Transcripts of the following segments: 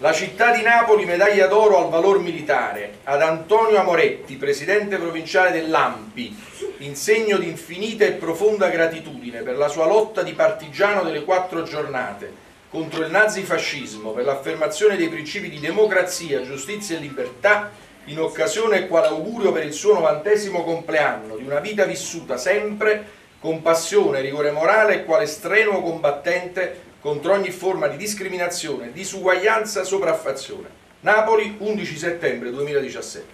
La città di Napoli medaglia d'oro al valor militare. Ad Antonio Amoretti, presidente provinciale dell'AMPI, in segno di infinita e profonda gratitudine per la sua lotta di partigiano delle quattro giornate contro il nazifascismo, per l'affermazione dei principi di democrazia, giustizia e libertà, in occasione e quale augurio per il suo novantesimo compleanno di una vita vissuta sempre con passione, rigore morale e quale strenuo combattente contro ogni forma di discriminazione, disuguaglianza, sopraffazione. Napoli, 11 settembre 2017.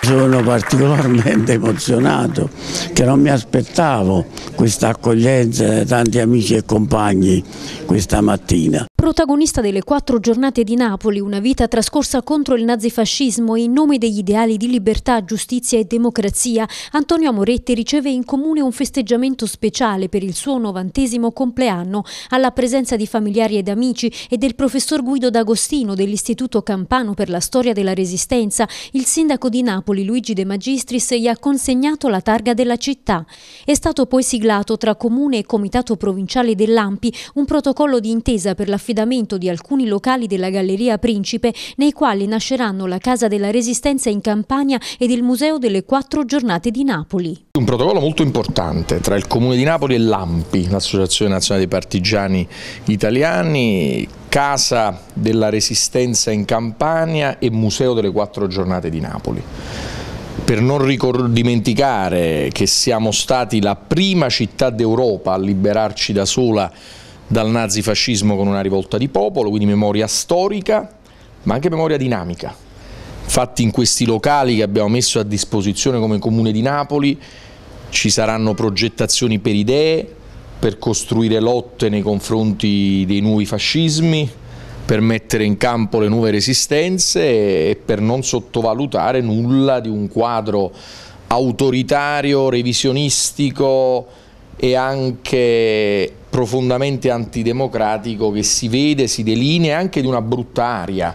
Sono particolarmente emozionato che non mi aspettavo questa accoglienza di tanti amici e compagni questa mattina. Protagonista delle quattro giornate di Napoli, una vita trascorsa contro il nazifascismo in nome degli ideali di libertà, giustizia e democrazia, Antonio Amoretti riceve in comune un festeggiamento speciale per il suo novantesimo compleanno, alla presenza di familiari ed amici e del professor Guido D'Agostino dell'Istituto Campano per la Storia della Resistenza, il sindaco di Napoli Luigi De Magistris gli ha consegnato la targa della città. È stato poi siglato tra Comune e Comitato Provinciale dell'Ampi un protocollo di intesa per l'affidamento affidamento di alcuni locali della Galleria Principe nei quali nasceranno la Casa della Resistenza in Campania ed il Museo delle Quattro Giornate di Napoli. Un protocollo molto importante tra il Comune di Napoli e l'AMPI, l'Associazione Nazionale dei Partigiani Italiani, Casa della Resistenza in Campania e Museo delle Quattro Giornate di Napoli per non dimenticare che siamo stati la prima città d'Europa a liberarci da sola dal nazifascismo con una rivolta di popolo, quindi memoria storica, ma anche memoria dinamica. Infatti in questi locali che abbiamo messo a disposizione come Comune di Napoli ci saranno progettazioni per idee, per costruire lotte nei confronti dei nuovi fascismi, per mettere in campo le nuove resistenze e per non sottovalutare nulla di un quadro autoritario, revisionistico e anche profondamente antidemocratico che si vede, si delinea anche di una brutta aria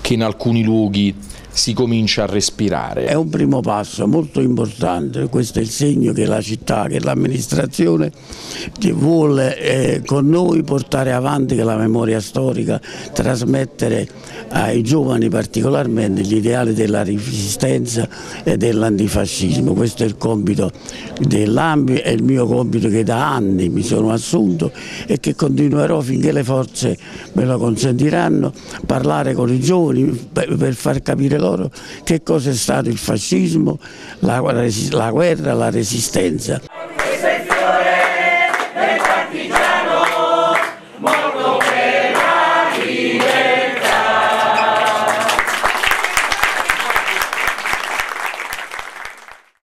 che in alcuni luoghi si comincia a respirare. È un primo passo molto importante, questo è il segno che la città, che l'amministrazione vuole eh, con noi portare avanti la memoria storica, trasmettere ai giovani particolarmente gli ideali della resistenza e dell'antifascismo. Questo è il compito dell'AMBI, è il mio compito che da anni mi sono assunto e che continuerò finché le forze me lo consentiranno, parlare con i giovani per far capire loro che cosa è stato il fascismo, la, la guerra, la resistenza.